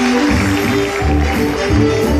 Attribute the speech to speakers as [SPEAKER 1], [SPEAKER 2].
[SPEAKER 1] Música